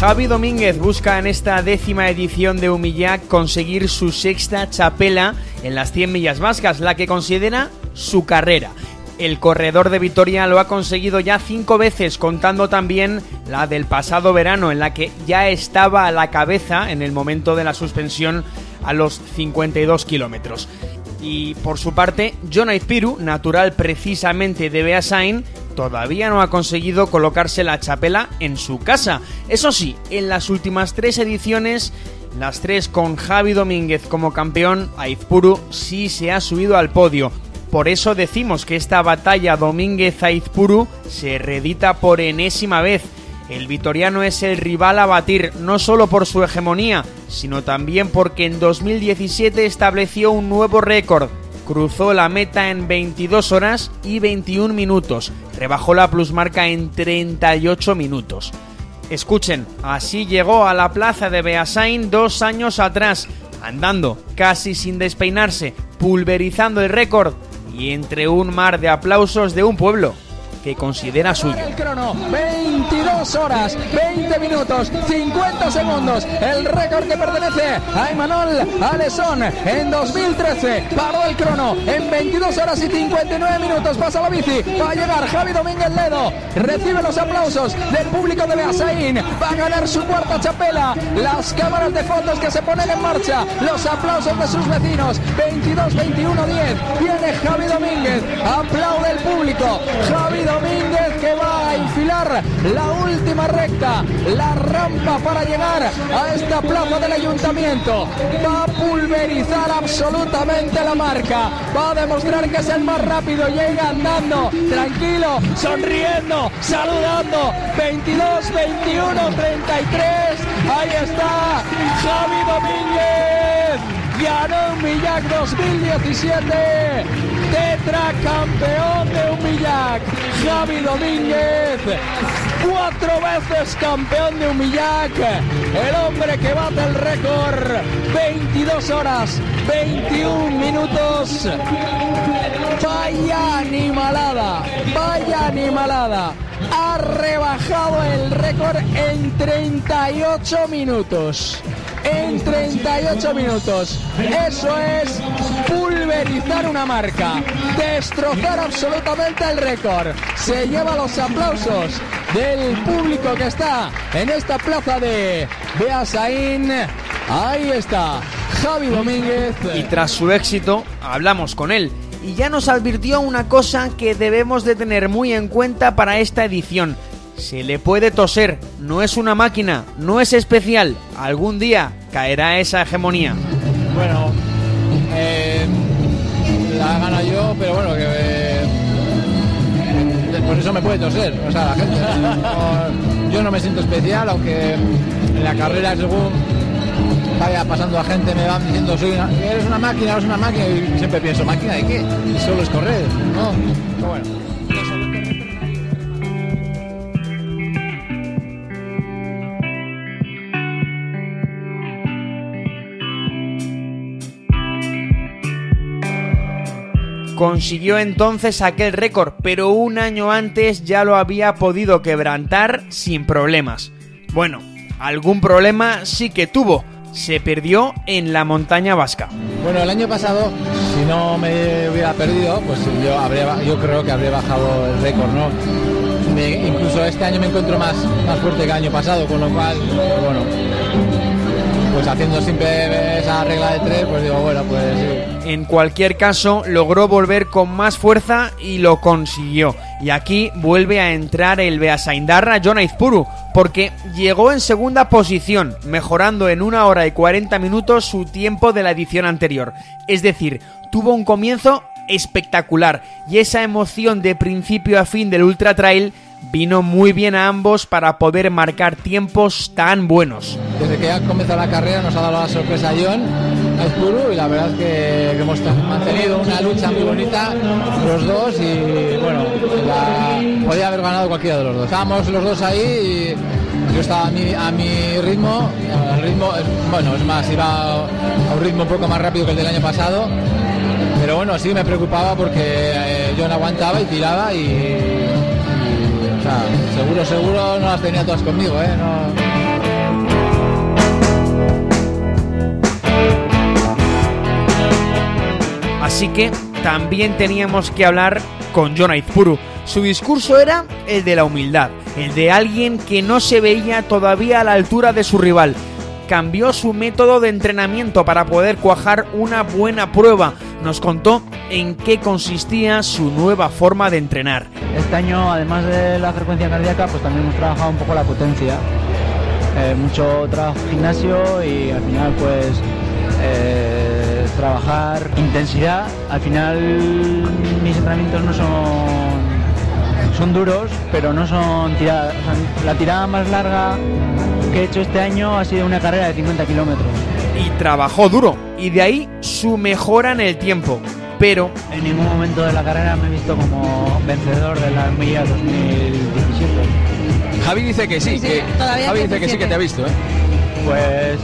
Javi Domínguez busca en esta décima edición de Humillac conseguir su sexta chapela en las 100 millas vascas, la que considera su carrera. El corredor de Vitoria lo ha conseguido ya cinco veces, contando también la del pasado verano, en la que ya estaba a la cabeza en el momento de la suspensión a los 52 kilómetros. Y por su parte, John Piru, natural precisamente de Beasain, todavía no ha conseguido colocarse la chapela en su casa. Eso sí, en las últimas tres ediciones, las tres con Javi Domínguez como campeón, Aizpuru sí se ha subido al podio. Por eso decimos que esta batalla Domínguez-Aizpuru se reedita por enésima vez. El vitoriano es el rival a batir no solo por su hegemonía, sino también porque en 2017 estableció un nuevo récord. Cruzó la meta en 22 horas y 21 minutos. Rebajó la plusmarca en 38 minutos. Escuchen, así llegó a la plaza de Beasain dos años atrás, andando, casi sin despeinarse, pulverizando el récord y entre un mar de aplausos de un pueblo que considera suyo. El crono, 22 horas, 20 minutos, 50 segundos. El récord que pertenece a Emanuel Alesón en 2013. Paró el crono en 22 horas y 59 minutos. Pasa la bici. Va a llegar Javi Domínguez Ledo. Recibe los aplausos del público de Beasain. Va a ganar su cuarta chapela. Las cámaras de fotos que se ponen en marcha. Los aplausos de sus vecinos. 22, 21, 10. Viene Javi Domínguez. Aplaude el público. Javi Domínguez que va a enfilar la última recta, la rampa para llegar a esta plaza del ayuntamiento. Va a pulverizar absolutamente la marca. Va a demostrar que es el más rápido. Llega andando, tranquilo, sonriendo, saludando. 22, 21, 33. Ahí está Javi Domínguez. Ganó Millac 2017 tetracampeón de Javi Domínguez, cuatro veces campeón de Humillac, el hombre que bate el récord, 22 horas, 21 minutos. Vaya animalada, vaya animalada. Ha rebajado el récord en 38 minutos en 38 minutos. Eso es pulverizar una marca, destrozar absolutamente el récord. Se lleva los aplausos del público que está en esta plaza de Beasaín. Ahí está Javi Domínguez. Y tras su éxito, hablamos con él y ya nos advirtió una cosa que debemos de tener muy en cuenta para esta edición se le puede toser, no es una máquina, no es especial. Algún día caerá esa hegemonía. Bueno, eh, la gana yo, pero bueno, que eh, por eso me puede toser. O sea, la gente. yo no me siento especial, aunque en la carrera según vaya pasando a gente me van diciendo soy eres una máquina, eres una máquina y siempre pienso máquina de qué, solo es correr, ¿no? Pero bueno. Consiguió entonces aquel récord, pero un año antes ya lo había podido quebrantar sin problemas. Bueno, algún problema sí que tuvo. Se perdió en la montaña vasca. Bueno, el año pasado, si no me hubiera perdido, pues yo, habría, creo que habría bajado el récord, ¿no? incluso este año me encuentro más, más fuerte que el año pasado, con lo cual, bueno, pues haciendo siempre esa regla de tres, pues digo, bueno, pues sí. En cualquier caso, logró volver con más fuerza y lo consiguió. Y aquí vuelve a entrar el Beasaindarra John Aizpuru, porque llegó en segunda posición, mejorando en una hora y 40 minutos su tiempo de la edición anterior. Es decir, tuvo un comienzo espectacular y esa emoción de principio a fin del Ultra Trail vino muy bien a ambos para poder marcar tiempos tan buenos. Desde que ha comenzado la carrera nos ha dado la sorpresa John y la verdad es que, hemos mantenido una lucha muy bonita los dos y bueno, podía haber ganado cualquiera de los dos. Estábamos los dos ahí y yo estaba a mi, a mi ritmo, el ritmo, bueno, es más, iba a un ritmo un poco más rápido que el del año pasado, pero bueno, sí me preocupaba porque eh, John aguantaba y tiraba y, sea, seguro, seguro no las tenía todas conmigo, ¿eh? Así que también teníamos que hablar con John Aizpuru. Su discurso era el de la humildad, el de alguien que no se veía todavía a la altura de su rival. Cambió su método de entrenamiento para poder cuajar una buena prueba nos contó en qué consistía su nueva forma de entrenar. Este año, además de la frecuencia cardíaca, pues también hemos trabajado un poco la potencia. Eh, mucho trabajo gimnasio y al final pues eh, trabajar intensidad. Al final mis entrenamientos no son son duros, pero no son tiradas. la tirada más larga que he hecho este año ha sido una carrera de 50 kilómetros. Y trabajó duro, y de ahí su mejora en el tiempo. Pero en ningún momento de la carrera me he visto como vencedor de la Milla 2017. Javi dice que sí, que, Javi dice que sí que te ha visto, ¿eh? Pues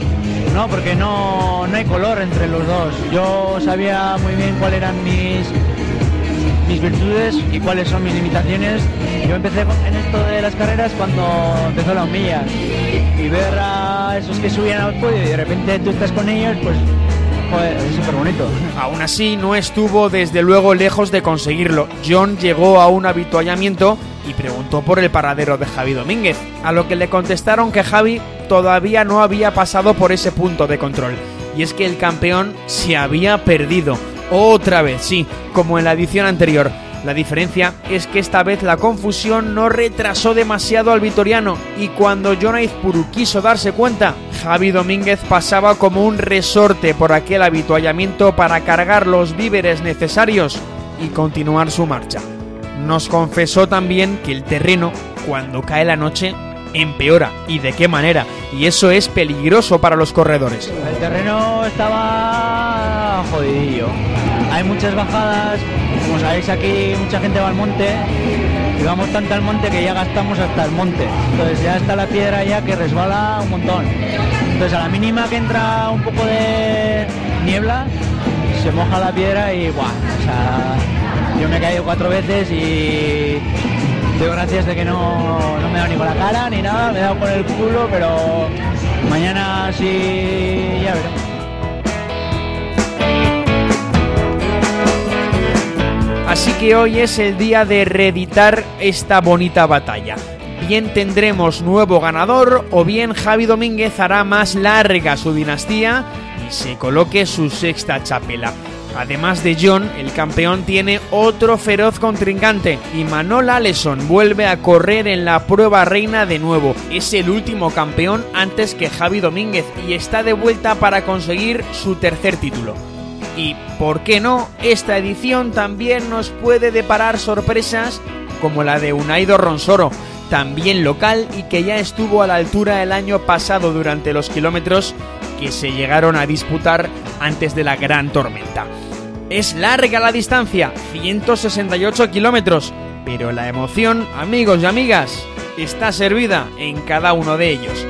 no, porque no, no hay color entre los dos. Yo sabía muy bien cuáles eran mis mis virtudes y cuáles son mis limitaciones. Yo empecé en esto de las carreras cuando empezó la humilla y ver a esos que subían al podio y de repente tú estás con ellos, pues es súper bonito. Aún así, no estuvo desde luego lejos de conseguirlo. John llegó a un habituallamiento y preguntó por el paradero de Javi Domínguez, a lo que le contestaron que Javi todavía no había pasado por ese punto de control. Y es que el campeón se había perdido. Otra vez, sí, como en la edición anterior. La diferencia es que esta vez la confusión no retrasó demasiado al vitoriano y cuando John Aizpuru quiso darse cuenta, Javi Domínguez pasaba como un resorte por aquel habituallamiento para cargar los víveres necesarios y continuar su marcha. Nos confesó también que el terreno, cuando cae la noche, empeora y de qué manera, y eso es peligroso para los corredores. El terreno estaba jodidillo. Hay muchas bajadas, como sabéis aquí mucha gente va al monte y vamos tanto al monte que ya gastamos hasta el monte. Entonces ya está la piedra ya que resbala un montón. Entonces a la mínima que entra un poco de niebla, se moja la piedra y sea, yo me he caído cuatro veces y doy gracias de que no, no me he dado ni con la cara ni nada, me he dado con el culo, pero mañana sí ya veremos. Así que hoy es el día de reeditar esta bonita batalla. Bien tendremos nuevo ganador o bien Javi Domínguez hará más larga su dinastía y se coloque su sexta chapela. Además de John, el campeón tiene otro feroz contrincante y Manol Aleson vuelve a correr en la prueba reina de nuevo. Es el último campeón antes que Javi Domínguez y está de vuelta para conseguir su tercer título. Y, ¿por qué no? Esta edición también nos puede deparar sorpresas como la de Unaido Ronsoro, también local y que ya estuvo a la altura el año pasado durante los kilómetros que se llegaron a disputar antes de la gran tormenta. Es larga la distancia, 168 kilómetros, pero la emoción, amigos y amigas, está servida en cada uno de ellos.